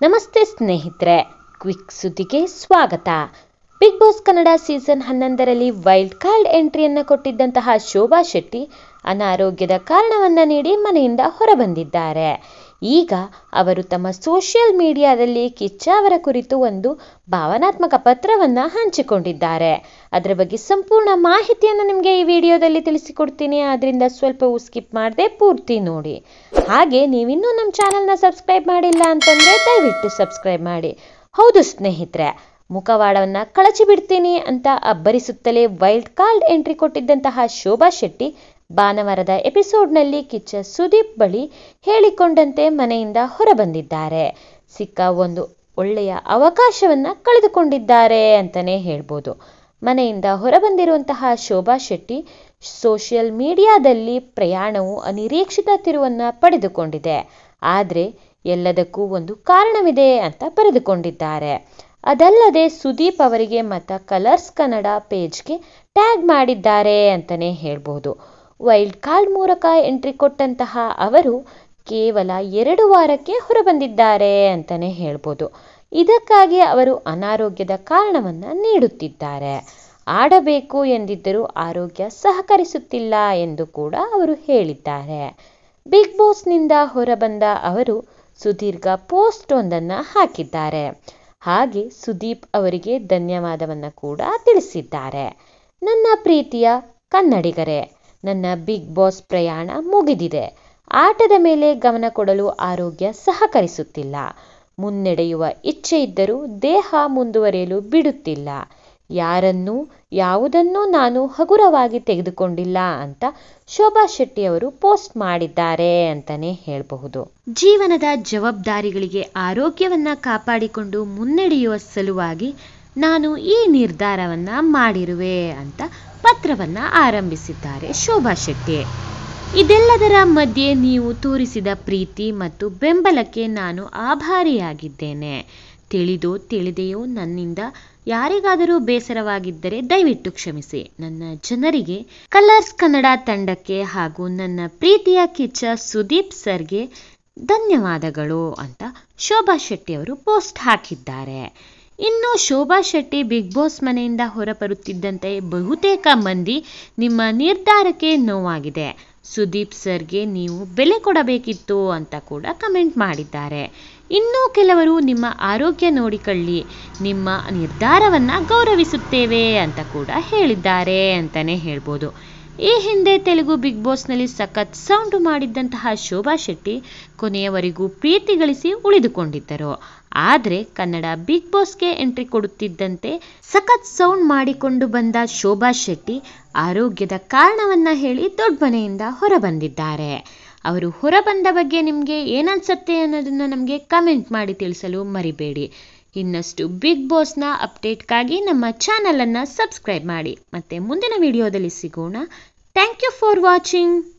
ನಮಸ್ತೆ ಸ್ನೇಹಿತರೆ, ಕ್ವಿಕ್ ಸುದ್ದಿಗೆ ಸ್ವಾಗತ. ಬಿಗ್ ಬಾಸ್ ಕನ್ನಡ ಸೀಸನ್ ಹನ್ನೊಂದರಲ್ಲಿ ವೈಲ್ಡ್ ಕಾರ್ಡ್ ಎಂಟ್ರಿಯನ್ನು ಕೊಟ್ಟಿದ್ದಂತಹ ಶೋಭಾ ಶೆಟ್ಟಿ ಅನಾರೋಗ್ಯದ ಕಾರಣವನ್ನು ನೀಡಿ ಮನೆಯಿಂದ ಹೊರಬಂದಿದ್ದಾರೆ. ಈಗ ಅವರು ತಮ್ಮ ಸೋಷಿಯಲ್ ಮೀಡಿಯಾದಲ್ಲಿ ಕಿಚ್ಚ ಅವರ ಕುರಿತು ಒಂದು ಭಾವನಾತ್ಮಕ ಪತ್ರವನ್ನು ಹಂಚಿಕೊಂಡಿದ್ದಾರೆ. ಅದರ ಬಗ್ಗೆ ಸಂಪೂರ್ಣ ಮಾಹಿತಿಯನ್ನು ನಿಮಗೆ ಈ ವಿಡಿಯೋದಲ್ಲಿ ತಿಳಿಸಿಕೊಡ್ತೀನಿ. ಆದ್ದರಿಂದ ಸ್ವಲ್ಪವೂ ಸ್ಕಿಪ್ ಮಾಡದೆ ಪೂರ್ತಿ ನೋಡಿ. ಹಾಗೆ ನೀವಿನ್ನೂ ನಮ್ಮ ಚಾನಲ್ನ ಸಬ್ಸ್ಕ್ರೈಬ್ ಮಾಡಿಲ್ಲ ಅಂತಂದರೆ ದಯವಿಟ್ಟು ಸಬ್ಸ್ಕ್ರೈಬ್ ಮಾಡಿ. ಹೌದು ಸ್ನೇಹಿತರೆ ಮುಖವಾಡವನ್ನು ಕಳಚಿ ಬಿಡ್ತೀನಿ ಅಂತ ಅಬ್ಬರಿಸುತ್ತಲೇ ವೈಲ್ಡ್ ಕಾರ್ಡ್ ಎಂಟ್ರಿ ಕೊಟ್ಟಿದ್ದಂತಹ ಶೋಭಾ ಶೆಟ್ಟಿ ಭಾನುವಾರದ ಎಪಿಸೋಡ್ನಲ್ಲಿ ಕಿಚ್ಚ ಸುದೀಪ್ ಬಳಿ ಹೇಳಿಕೊಂಡಂತೆ ಮನೆಯಿಂದ ಹೊರಬಂದಿದ್ದಾರೆ. ಸಿಕ್ಕ ಒಂದು ಒಳ್ಳೆಯ ಅವಕಾಶವನ್ನ ಕಳೆದುಕೊಂಡಿದ್ದಾರೆ ಅಂತಲೇ ಹೇಳ್ಬೋದು. ಮನೆಯಿಂದ ಹೊರಬಂದಿರುವಂತಹ ಶೋಭಾ ಶೆಟ್ಟಿ ಸೋಷಿಯಲ್ ಮೀಡಿಯಾದಲ್ಲಿ ಪ್ರಯಾಣವು ಅನಿರೀಕ್ಷಿತ ತಿರುವನ್ನು ಪಡೆದುಕೊಂಡಿದೆ. ಆದರೆ ಎಲ್ಲದಕ್ಕೂ ಒಂದು ಕಾರಣವಿದೆ ಅಂತ ಬರೆದುಕೊಂಡಿದ್ದಾರೆ. ಅದಲ್ಲದೆ ಸುದೀಪ್ ಅವರಿಗೆ ಮತ್ತು ಕಲರ್ಸ್ ಕನ್ನಡ ಪೇಜ್ಗೆ ಟ್ಯಾಗ್ ಮಾಡಿದ್ದಾರೆ ಅಂತಲೇ ಹೇಳ್ಬೋದು. ವೈಲ್ಡ್ ಕಾರ್ಡ್ ಮೂಲಕ ಎಂಟ್ರಿ ಕೊಟ್ಟಂತಹ ಅವರು ಕೇವಲ ಎರಡು ವಾರಕ್ಕೆ ಹೊರಬಂದಿದ್ದಾರೆ ಅಂತಲೇ ಹೇಳ್ಬೋದು. ಇದಕ್ಕಾಗಿ ಅವರು ಅನಾರೋಗ್ಯದ ಕಾರಣವನ್ನು ನೀಡುತ್ತಿದ್ದಾರೆ. ಆಡಬೇಕು ಎಂದಿದ್ದರೂ ಆರೋಗ್ಯ ಸಹಕರಿಸುತ್ತಿಲ್ಲ ಎಂದು ಕೂಡ ಅವರು ಹೇಳಿದ್ದಾರೆ. ಬಿಗ್ ಬಾಸ್ನಿಂದ ಹೊರಬಂದ ಅವರು ಸುದೀರ್ಘ ಪೋಸ್ಟ್ ಒಂದನ್ನು ಹಾಕಿದ್ದಾರೆ. ಹಾಗೆ ಸುದೀಪ್ ಅವರಿಗೆ ಧನ್ಯವಾದವನ್ನು ಕೂಡ ತಿಳಿಸಿದ್ದಾರೆ. ನನ್ನ ಪ್ರೀತಿಯ ಕನ್ನಡಿಗರೇ, ನನ್ನ ಬಿಗ್ ಬಾಸ್ ಪ್ರಯಾಣ ಮುಗಿದಿದೆ. ಆಟದ ಮೇಲೆ ಗಮನ ಕೊಡಲು ಆರೋಗ್ಯ ಸಹಕರಿಸುತ್ತಿಲ್ಲ. ಮುನ್ನಡೆಯುವ ಇಚ್ಛೆ ಇದ್ದರೂ ದೇಹ ಮುಂದುವರಿಯಲು ಬಿಡುತ್ತಿಲ್ಲ. ಯಾರನ್ನೂ, ಯಾವುದನ್ನೂ ನಾನು ಹಗುರವಾಗಿ ತೆಗೆದುಕೊಂಡಿಲ್ಲ ಅಂತ ಶೋಭಾ ಶೆಟ್ಟಿ ಅವರು ಪೋಸ್ಟ್ ಮಾಡಿದ್ದಾರೆ ಅಂತಾನೆ ಹೇಳಬಹುದು. ಜೀವನದ ಜವಾಬ್ದಾರಿಗಳಿಗೆ ಆರೋಗ್ಯವನ್ನು ಕಾಪಾಡಿಕೊಂಡು ಮುನ್ನಡೆಯುವ ಸಲುವಾಗಿ ನಾನು ಈ ನಿರ್ಧಾರವನ್ನ ಮಾಡಿರುವೆ ಅಂತ ಪತ್ರವನ್ನ ಆರಂಭಿಸಿದ್ದಾರೆ ಶೋಭಾ ಶೆಟ್ಟಿ. ಇದೆಲ್ಲದರ ಮಧ್ಯೆ ನೀವು ತೋರಿಸಿದ ಪ್ರೀತಿ ಮತ್ತು ಬೆಂಬಲಕ್ಕೆ ನಾನು ಆಭಾರಿಯಾಗಿದ್ದೇನೆ. ತಿಳಿದೋ ತಿಳಿದೆಯೋ ನನ್ನಿಂದ ಯಾರಿಗಾದರೂ ಬೇಸರವಾಗಿದ್ದರೆ ದಯವಿಟ್ಟು ಕ್ಷಮಿಸಿ. ನನ್ನ ಜನರಿಗೆ ಕಲರ್ಸ್ ಕನ್ನಡ ತಂಡಕ್ಕೆ ಹಾಗೂ ನನ್ನ ಪ್ರೀತಿಯ ಕಿಚ್ಚ ಸುದೀಪ್ ಸರ್ಗೆ ಧನ್ಯವಾದಗಳು ಅಂತ ಶೋಭಾ ಶೆಟ್ಟಿ ಅವರು ಪೋಸ್ಟ್ ಹಾಕಿದ್ದಾರೆ. ಇನ್ನು ಶೋಭಾ ಶೆಟ್ಟಿ ಬಿಗ್ ಬಾಸ್ ಮನೆಯಿಂದ ಹೊರಬರುತ್ತಿದ್ದಂತೆ ಬಹುತೇಕ ಮಂದಿ ನಿಮ್ಮ ನಿರ್ಧಾರಕ್ಕೆ ನೋವಾಗಿದೆ. ಸುದೀಪ್ ಸರ್ಗೆ ನೀವು ಬೆಲೆ ಕೊಡಬೇಕಿತ್ತು ಅಂತ ಕೂಡ ಕಮೆಂಟ್ ಮಾಡಿದ್ದಾರೆ. ಇನ್ನೂ ಕೆಲವರು ನಿಮ್ಮ ಆರೋಗ್ಯ ನೋಡಿಕೊಳ್ಳಿ, ನಿಮ್ಮ ನಿರ್ಧಾರವನ್ನು ಗೌರವಿಸುತ್ತೇವೆ ಅಂತ ಕೂಡ ಹೇಳಿದ್ದಾರೆ ಅಂತಲೇ ಹೇಳ್ಬೋದು. ಈ ಹಿಂದೆ ತೆಲುಗು ಬಿಗ್ ಬಾಸ್ನಲ್ಲಿ ಸಖತ್ ಸೌಂಡು ಮಾಡಿದ್ದಂತಹ ಶೋಭಾ ಶೆಟ್ಟಿ ಕೊನೆಯವರೆಗೂ ಪ್ರೀತಿ ಗಳಿಸಿ ಉಳಿದುಕೊಂಡಿದ್ದರು. ಆದರೆ ಕನ್ನಡ ಬಿಗ್ ಬಾಸ್ಗೆ ಎಂಟ್ರಿ ಕೊಡುತ್ತಿದ್ದಂತೆ ಸಖತ್ ಸೌಂಡ್ ಮಾಡಿಕೊಂಡು ಬಂದ ಶೋಭಾ ಶೆಟ್ಟಿ ಆರೋಗ್ಯದ ಕಾರಣವನ್ನು ಹೇಳಿ ದೊಡ್ಡ ಮನೆಯಿಂದ ಹೊರಬಂದಿದ್ದಾರೆ. ಅವರು ಹೊರಬಂದ ಬಗ್ಗೆ ನಿಮಗೆ ಏನನ್ಸುತ್ತೆ ಅನ್ನೋದನ್ನು ನಮಗೆ ಕಮೆಂಟ್ ಮಾಡಿ ತಿಳಿಸಲು ಮರಿಬೇಡಿ. ಇನ್ನಷ್ಟು ಬಿಗ್ ಬಾಸ್ನ ಅಪ್ಡೇಟ್ಗಾಗಿ ನಮ್ಮ ಚಾನಲನ್ನು ಸಬ್ಸ್ಕ್ರೈಬ್ ಮಾಡಿ. ಮತ್ತೆ ಮುಂದಿನ ವಿಡಿಯೋದಲ್ಲಿ ಸಿಗೋಣ. Thank you for watching